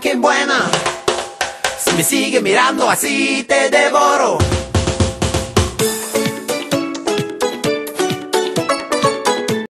qué buena. Si me sigue mirando así te devoro.